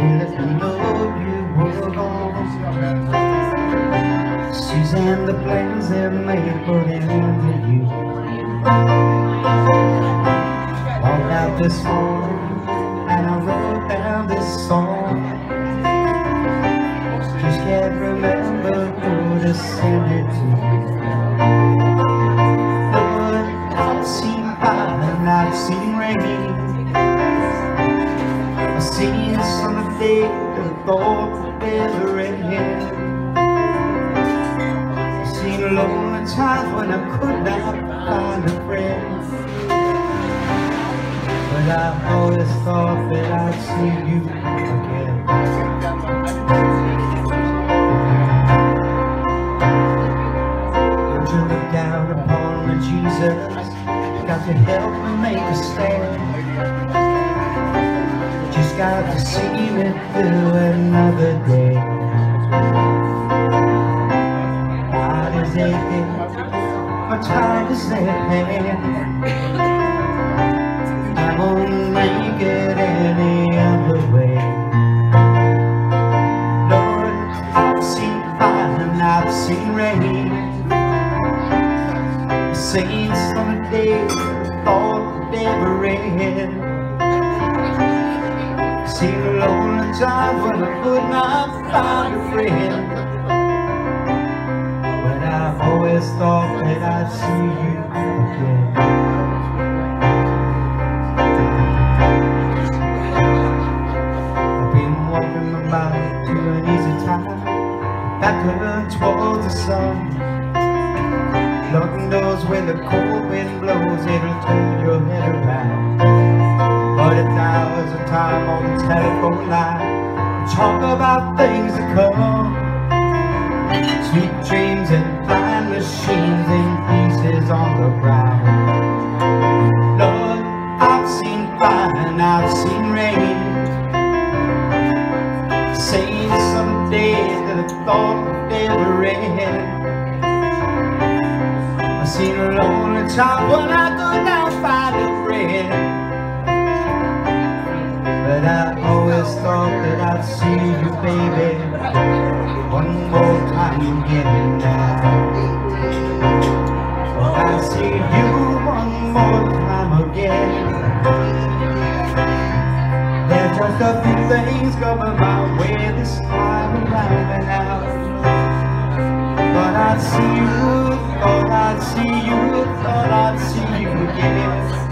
Let me know you will Suzanne, the plans they made for the you Walked out this morning and I wrote down this song. Just can't remember who to send it to. But I've seen fire and I've seen rain. Day that thought would never end. I've seen lonely times when I could not find a friend. But I always thought that I'd see you again. Don't you look down upon me, Jesus? Got to help me make a stand. Got to see me through another day. God is aching, my time is at hand. I won't make it any other way. Lord, I've seen fire and I've seen rain. I've summer days thought never end. I've seen lonely times when I could not find a friend. But I've always thought that I'd see you again. I've been walking my body to an easy time Backward towards the sun Lord knows when the cold wind blows It'll turn your head line Talk about things to come. Sweet dreams and fine machines And pieces on the ground. Lord, I've seen fire and I've seen rain. Seen some days that I thought would never end I've seen a lonely time when I could not find a friend But I always thought that I'd see you, baby One more time again now But I see you one more time again there's just a few things coming my way this time around and out. Thought I'd see you, thought I'd see you, thought I'd see you again.